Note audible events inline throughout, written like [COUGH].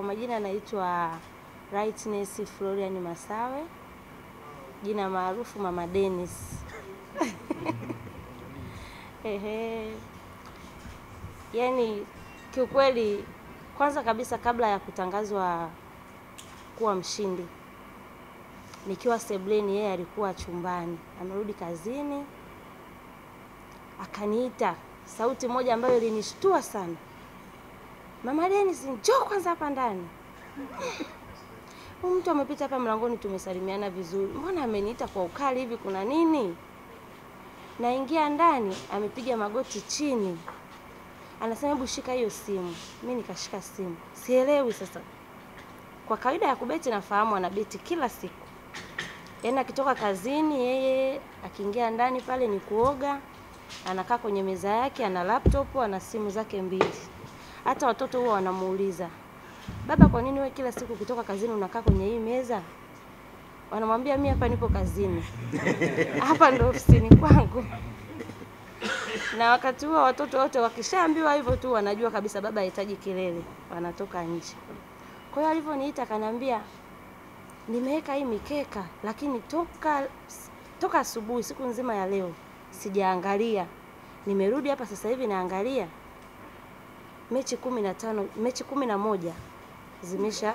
Kwa majina anaitwa Rightness Florian Masawe, jina maarufu Mama Dennis. [LAUGHS] Ehe, yaani kiukweli, kwanza kabisa kabla ya kutangazwa kuwa mshindi, nikiwa sebleni, yeye alikuwa chumbani, amerudi kazini, akaniita. Sauti moja ambayo ilinishtua sana, Mama Dennis, njoo kwanza hapa ndani. Huyu mtu amepita hapa mlangoni, tumesalimiana vizuri, mbona ameniita kwa ukali hivi? Kuna nini? Naingia ndani, amepiga magoti chini, anasema hebu shika hiyo simu. Mi nikashika simu, sielewi sasa. Kwa kawaida ya kubeti, nafahamu anabeti kila siku, yaani akitoka kazini, yeye akiingia ndani pale ni kuoga, anakaa kwenye meza yake, ana laptop, ana simu zake mbili. Hata watoto huwa wanamuuliza baba, kwa nini wewe kila siku ukitoka kazini unakaa kwenye hii meza? Wanamwambia mi hapa nipo kazini, [LAUGHS] hapa ndo ofisini kwangu. Na wakati huo watoto wote wakishaambiwa hivyo tu wanajua kabisa baba hahitaji kelele, wanatoka nje. Kwa hiyo alivyoniita akaniambia, nimeweka hii mikeka, lakini toka toka asubuhi, siku nzima ya leo sijaangalia. Nimerudi hapa sasa hivi naangalia mechi kumi na tano mechi kumi na moja zimesha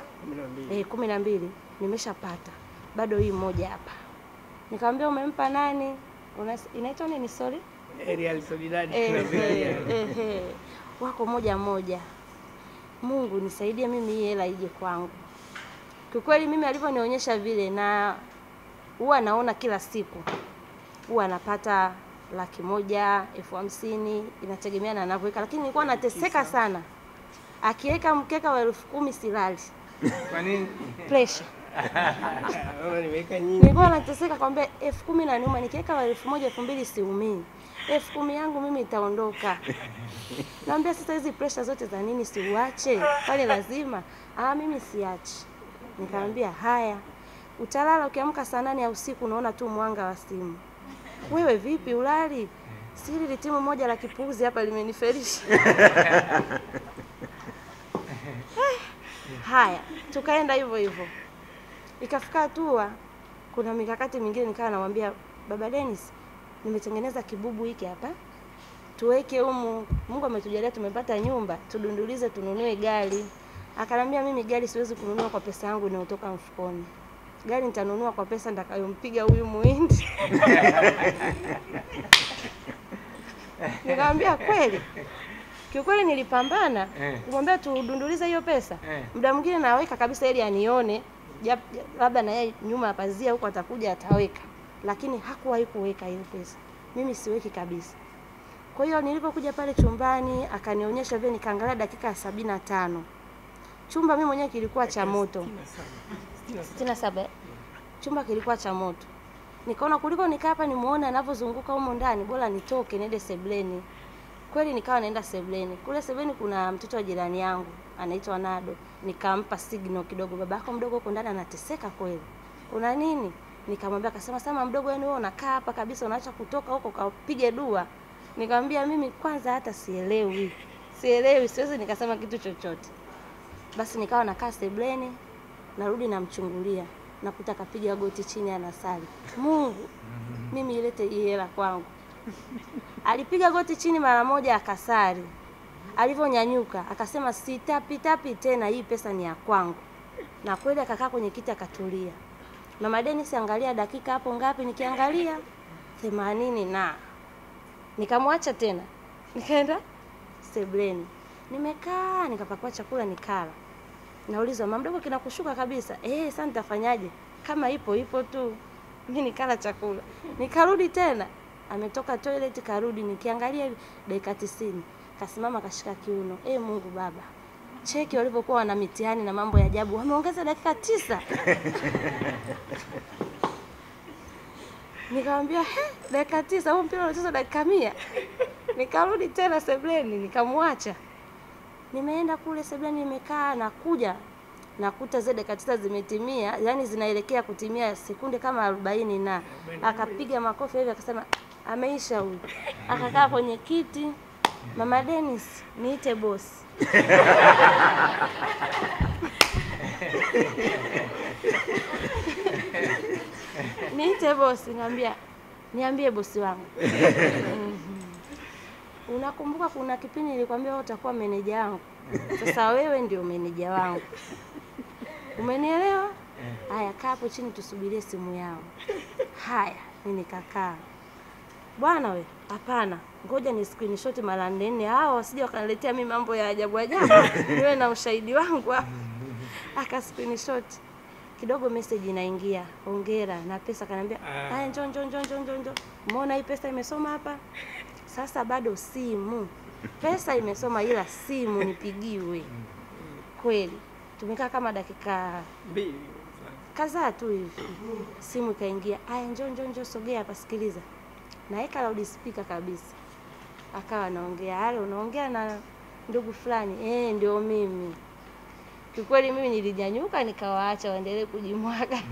eh, kumi na mbili nimeshapata, bado hii moja hapa. Nikamwambia umempa nani? Inaitwa nini? Sorry, Real Solidarity eh, [LAUGHS] eh, eh, eh. wako moja moja. Mungu nisaidie mimi hii hela ije kwangu. Kiukweli mimi alivyonionyesha vile, na huwa naona kila siku huwa anapata laki moja elfu hamsini inategemea na anavyoweka, lakini nilikuwa nateseka sana. Akiweka mkeka wa elfu kumi silali, [LAUGHS] Kwa nini? pressure [LAUGHS] nyingi. nilikuwa nateseka kwambia elfu kumi na nyuma, nikiweka wa elfu moja elfu mbili siumii, elfu kumi yangu mimi itaondoka. [LAUGHS] Naambia sasa, hizi pressure zote za nini? Siuache pale, lazima ah, mimi siachi. Nikamwambia haya, utalala ukiamka saa nane ya usiku unaona tu mwanga wa simu. Wewe vipi, ulali? Siri li timu moja la kipuzi hapa limeniferisha. Eh, [LAUGHS] haya, tukaenda hivyo hivyo ikafika hatua kuna mikakati mingine nikawa namwambia baba Dennis, nimetengeneza kibubu hiki hapa, tuweke humu. Mungu ametujalia tumepata nyumba, tudundulize, tununue gari. Akanambia mimi gari siwezi kununua kwa pesa yangu inayotoka mfukoni, gari nitanunua kwa pesa nitakayompiga huyu muhindi. [LAUGHS] Nikamwambia kweli, kiukweli nilipambana Eh. kumwambia tudundulize hiyo pesa Eh. muda mwingine naweka kabisa ili anione, labda na yeye nyuma ya pazia huko atakuja ataweka, lakini hakuwahi kuweka hiyo pesa. Mimi siweki kabisa. Kwa hiyo nilipokuja pale chumbani akanionyesha vile, nikaangalia dakika ya sabini na tano chumba mimi mwenyewe kilikuwa cha moto, sitini na saba chumba kilikuwa cha moto. Nikaona kuliko nikaa hapa nimuone anavyozunguka humo ndani, bora nitoke niende sebleni. Kweli nikawa naenda sebleni. Kule sebleni kuna mtoto wa jirani yangu anaitwa Nado. Nikampa signal kidogo, babako mdogo huko ndani anateseka kweli. Kuna nini? Nikamwambia, akasema sama mdogo, yani wewe unakaa hapa kabisa, unaacha kutoka huko kapige dua. Nikamwambia mimi kwanza hata sielewi, sielewi, siwezi nikasema kitu chochote. Basi nikawa nakaa sebleni, narudi namchungulia, nakuta kapiga goti chini anasali, Mungu mimi ilete hii hela kwangu. Alipiga goti chini mara moja akasali. Alivyonyanyuka akasema sitapitapi tena, hii pesa ni ya kwangu. Na kweli akakaa kwenye kiti akatulia. Mama Dennis, angalia dakika hapo ngapi? Nikiangalia themanini na nikamwacha tena, nikaenda sebleni, nimekaa nikapakua chakula nikala. Naulizwa mama mdogo, kinakushuka kabisa? Eh, sasa nitafanyaje? Kama ipo ipo tu. [LAUGHS] Mimi nikala chakula, nikarudi tena ametoka toilet karudi, nikiangalia dakika tisini kasimama kashika kiuno. E Mungu Baba, cheki walivyokuwa wana mitihani na mambo ya ajabu, wameongeza dakika tisa. [LAUGHS] Nikamwambia he, dakika tisa, huu mpira unacheza dakika mia. Nikarudi tena sebleni, nikamwacha. Nimeenda kule sebuleni, nimekaa nakuja nakuta zile dakika zimetimia, yani zinaelekea kutimia sekunde kama arobaini na akapiga makofi hivi akasema ameisha huyu. Akakaa kwenye kiti, mama Dennis, niite bosi. [LAUGHS] niite bosi, niambia niambie bosi wangu. [LAUGHS] Unakumbuka kuna kipindi nilikwambia wewe utakuwa meneja wangu, sasa wewe ndio meneja wangu, umenielewa? Haya, kaa hapo chini tusubirie simu yao. Haya, mimi nikakaa. Bwana we, hapana, ngoja ni screenshot mara nne hao wasije wakaniletea mimi mambo ya ajabu ajabu, [LAUGHS] niwe na ushahidi wangu hapa. Aka screenshot kidogo, message inaingia, hongera na pesa. Kaniambia Ah. haya, njoo njoo njoo njoo, njoo, umeona hii pesa imesoma hapa. Sasa bado simu, pesa imesoma, ila simu nipigiwe. Kweli tumekaa kama dakika Mbili. kadhaa tu hivi, simu ikaingia. Aya, njoo njoo njoo, sogea hapa, sikiliza. Naweka loudspeaker kabisa, akawa anaongea. Ale, unaongea na ndugu fulani? Eh, ndio mimi. Kikweli mimi nilinyanyuka nikawaacha waendelee kujimwaga.